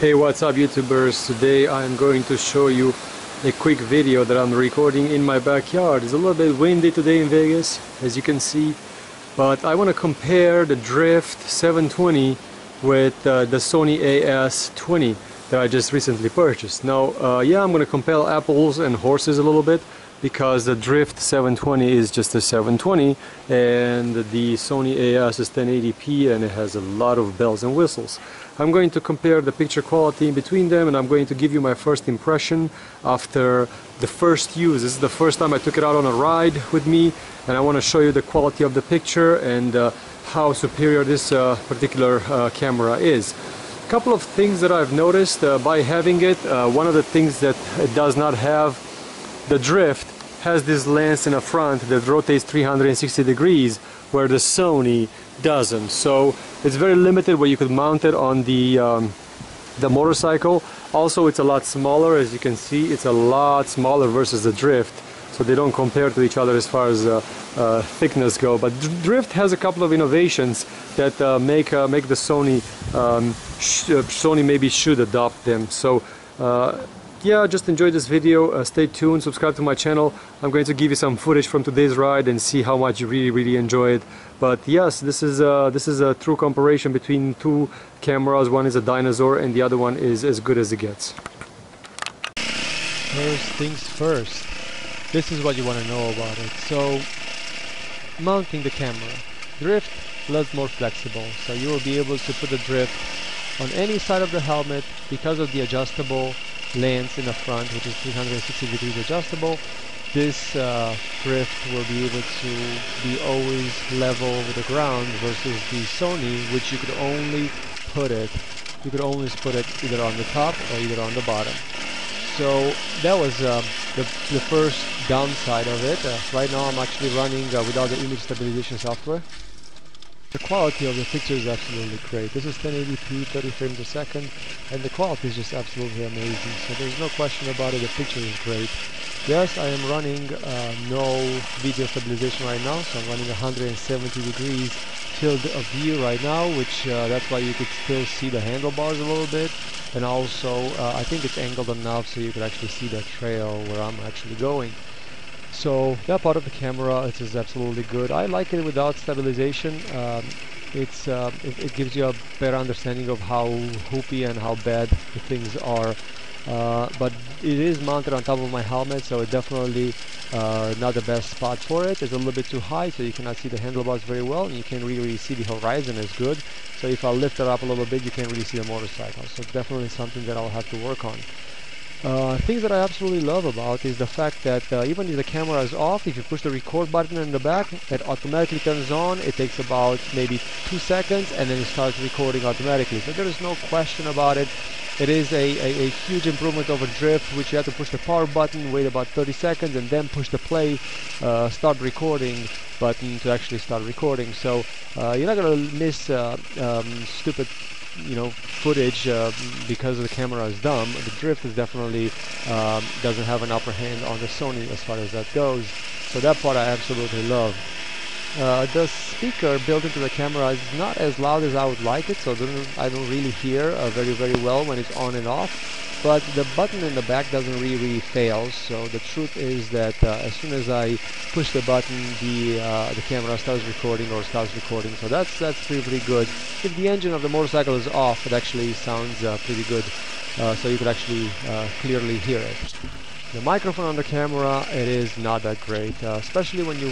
Hey what's up YouTubers? Today I'm going to show you a quick video that I'm recording in my backyard. It's a little bit windy today in Vegas as you can see but I want to compare the Drift 720 with uh, the Sony AS20 that I just recently purchased. Now uh, yeah I'm gonna compare apples and horses a little bit because the Drift 720 is just a 720 and the Sony AS is 1080p and it has a lot of bells and whistles. I'm going to compare the picture quality in between them and I'm going to give you my first impression after the first use. This is the first time I took it out on a ride with me and I want to show you the quality of the picture and uh, how superior this uh, particular uh, camera is. A couple of things that I've noticed uh, by having it, uh, one of the things that it does not have the Drift has this lens in the front that rotates 360 degrees where the Sony doesn't. So it's very limited where you could mount it on the um, the motorcycle. Also, it's a lot smaller. As you can see, it's a lot smaller versus the Drift. So they don't compare to each other as far as uh, uh, thickness go. But Drift has a couple of innovations that uh, make uh, make the Sony um, uh, Sony maybe should adopt them. So uh, yeah, just enjoy this video. Uh, stay tuned, subscribe to my channel. I'm going to give you some footage from today's ride and see how much you really, really enjoy it. But yes, this is uh, this is a true comparison between two cameras. One is a dinosaur and the other one is as good as it gets. First things first. This is what you want to know about it. So, mounting the camera. Drift, less more flexible. So you will be able to put the drift on any side of the helmet because of the adjustable lens in the front which is 360 degrees adjustable. This uh, drift will be able to be always level with the ground versus the Sony which you could only put it you could always put it either on the top or either on the bottom. So that was uh, the, the first downside of it. Uh, right now I'm actually running uh, without the image stabilization software the quality of the picture is absolutely great. This is 1080p, 30 frames a second, and the quality is just absolutely amazing. So there's no question about it, the picture is great. Yes, I am running uh, no video stabilization right now, so I'm running 170 degrees field of view right now, which uh, that's why you could still see the handlebars a little bit. And also, uh, I think it's angled enough so you could actually see the trail where I'm actually going. So that part of the camera it is absolutely good. I like it without stabilization. Um, it's uh, it, it, gives you a better understanding of how hoopy and how bad the things are. Uh, but it is mounted on top of my helmet, so it's definitely uh, not the best spot for it. It's a little bit too high, so you cannot see the handlebars very well, and you can't really, see the horizon as good. So if I lift it up a little bit, you can't really see the motorcycle. So definitely something that I'll have to work on. Uh, things that I absolutely love about is the fact that uh, even if the camera is off, if you push the record button in the back, it automatically turns on. It takes about maybe two seconds and then it starts recording automatically. So there is no question about it. It is a, a, a, huge improvement over Drift, which you have to push the power button, wait about 30 seconds, and then push the play, uh, start recording button to actually start recording. So uh, you're not going to miss uh, um, stupid you know footage uh, because the camera is dumb the drift is definitely um, doesn't have an upper hand on the Sony as far as that goes. So that part I absolutely love. Uh, the speaker built into the camera is not as loud as I would like it so I don't really hear uh, very very well when it's on and off but the button in the back doesn't really, fail so the truth is that uh, as soon as I push the button the uh, the camera starts recording or starts recording. So that's that's pretty, pretty good. If the engine of the motorcycle is off it actually sounds uh, pretty good uh, so you could actually uh, clearly hear it. The microphone on the camera, it is not that great, uh, especially when you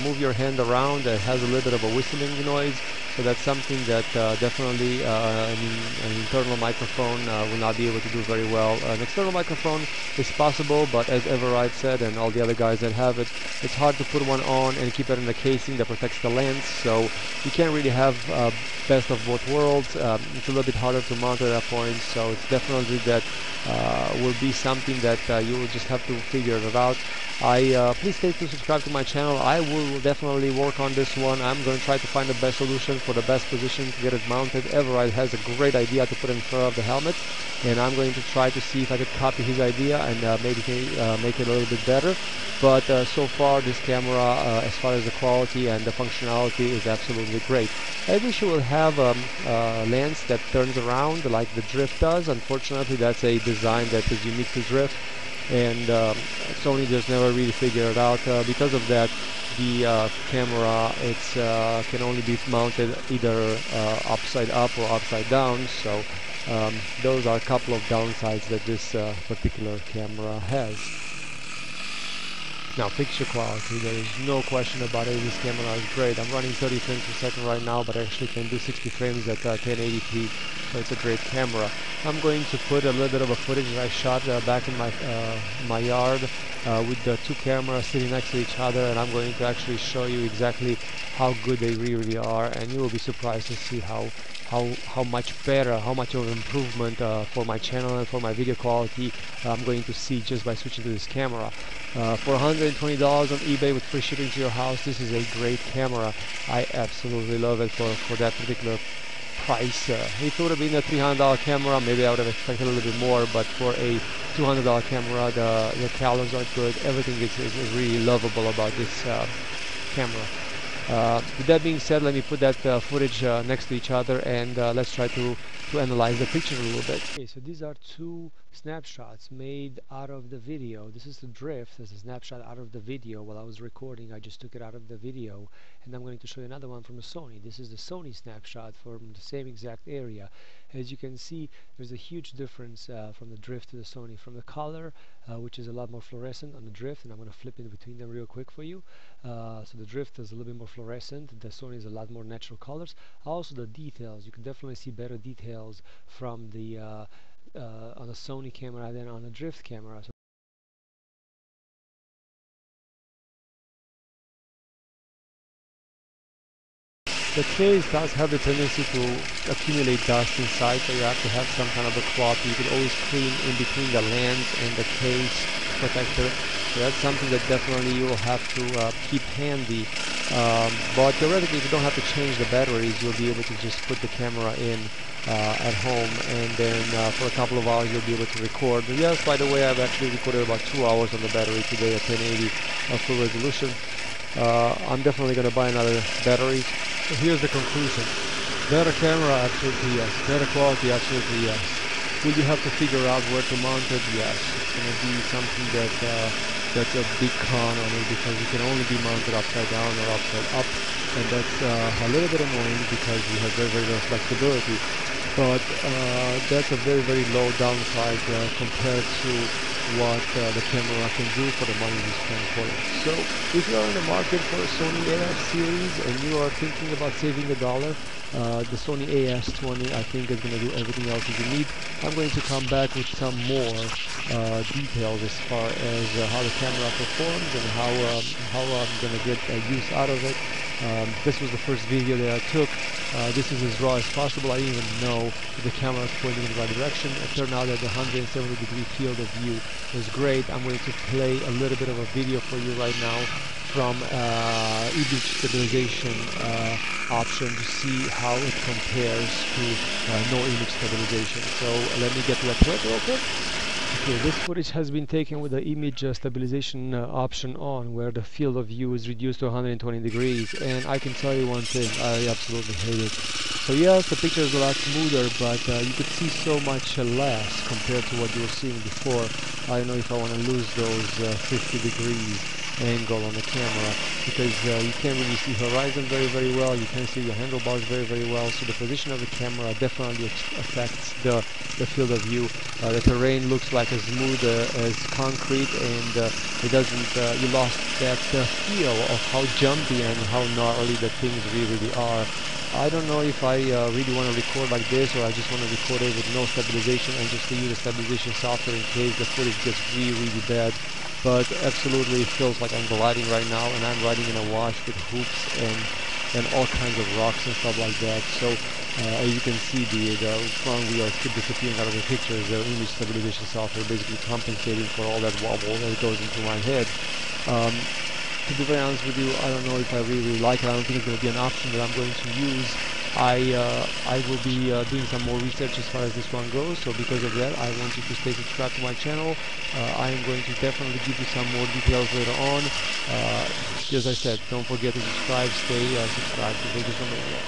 move your hand around, it has a little bit of a whistling noise, so that's something that uh, definitely uh, an, an, internal microphone uh, will not be able to do very well. an external microphone is possible, but as Everride said and all the other guys that have it, it's hard to put one on and keep it in a casing that protects the lens, so you can't really have uh, best of both worlds. Um, it's a little bit harder to at that point, so it's definitely that will be something that you will just have to figure it out. I uh, please stay to subscribe to my channel. I will definitely work on this one. I'm going to try to find the best solution for the best position to get it mounted. Everride has a great idea to put in front of the helmet and I'm going to try to see if I could copy his idea and uh, maybe uh, make it a little bit better. But uh, so far this camera, uh, as far as the quality and the functionality, is absolutely great. I wish you will have um, a lens that turns around like the Drift does. Unfortunately, that's a design that is unique to Drift and um, Sony just never really figured it out. Uh, because of that, the uh, camera it uh, can only be mounted either uh, upside up or upside down. So um, those are a couple of downsides that this uh, particular camera has. Now picture quality, there is no question about it, this camera is great. I'm running 30 frames per second right now, but I actually can do 60 frames at uh, 1080p, so it's a great camera. I'm going to put a little bit of a footage that I shot uh, back in my, uh, my yard uh, with the two cameras sitting next to each other, and I'm going to actually show you exactly how good they really are, and you will be surprised to see how how how much better, how much of improvement uh, for my channel and for my video quality I'm going to see just by switching to this camera. Uh, for $120 on eBay with free shipping to your house, this is a great camera. I absolutely love it for, for that particular price. Uh, if it would have been a $300 camera, maybe I would have expected a little bit more, but for a $200 camera, the, the colors are good. Everything is, is really lovable about this uh, camera. Uh, with that being said, let me put that uh, footage uh, next to each other and uh, let's try to, to analyze the picture a little bit. Okay, so these are two snapshots made out of the video. This is the drift, this is a snapshot out of the video. While I was recording, I just took it out of the video and I'm going to show you another one from a Sony. This is the Sony snapshot from the same exact area. As you can see, there's a huge difference uh, from the drift to the Sony. From the color, uh, which is a lot more fluorescent on the drift, and I'm going to flip in between them real quick for you. Uh, so the drift is a little bit more fluorescent, the Sony is a lot more natural colors. Also the details, you can definitely see better details from the uh, uh, on a Sony camera than on a drift camera. So The case does have the tendency to accumulate dust inside, so you have to have some kind of a cloth. You can always clean in between the lens and the case protector. So that's something that definitely you will have to uh, keep handy. Um, but theoretically, if you don't have to change the batteries, you'll be able to just put the camera in uh, at home and then uh, for a couple of hours you'll be able to record. But yes, by the way, I've actually recorded about two hours on the battery today at 1080 uh, full resolution. Uh, I'm definitely going to buy another battery so here's the conclusion. Better camera, absolutely yes. Better quality, absolutely yes. Will you have to figure out where to mount it? Yes. It's going to be something that uh, that's a big con on it because it can only be mounted upside down or upside up and that's uh, a little bit annoying because you have very very little flexibility but uh, that's a very very low downside uh, compared to what uh, the camera can do for the money you spend for it. So if you are in the market for a Sony AS series and you are thinking about saving a dollar, uh, the Sony AS20 I think is going to do everything else that you need. I'm going to come back with some more uh, details as far as uh, how the camera performs and how, um, how I'm going to get use out of it. Um, this was the first video that I took. Uh, this is as raw as possible. I didn't even know the camera was pointing in the right direction. It turned out that the 170 degree field of view was great. I'm going to play a little bit of a video for you right now from uh, image stabilization uh, option to see how it compares to uh, no image stabilization. So let me get to that point real quick. Okay, this footage has been taken with the image uh, stabilization uh, option on where the field of view is reduced to 120 degrees and I can tell you one thing, I absolutely hate it. So yes, the picture is a lot smoother but uh, you could see so much less compared to what you were seeing before. I don't know if I want to lose those uh, 50 degrees angle on the camera because uh, you can't really see horizon very very well. You can't see your handlebars very very well. So the position of the camera definitely affects the, the field of view. Uh, the terrain looks like as smooth uh, as concrete and uh, it doesn't uh, you lost that uh, feel of how jumpy and how gnarly the things really are. I don't know if I uh, really want to record like this or I just want to record it with no stabilization and just to use the stabilization software in case the footage gets really really bad but absolutely it feels like I'm gliding right now and I'm riding in a wash with hoops and and all kinds of rocks and stuff like that. So uh, as you can see, the, the front wheels keep disappearing out of the pictures. The image stabilization software basically compensating for all that wobble that goes into my head. Um, to be very honest with you, I don't know if I really, really like it. I don't think it's going to be an option that I'm going to use. I uh, I will be uh, doing some more research as far as this one goes. So because of that, I want you to stay subscribed to my channel. Uh, I am going to definitely give you some more details later on. Uh, as I said, don't forget to subscribe. Stay uh, subscribed to Vegas RoManiac.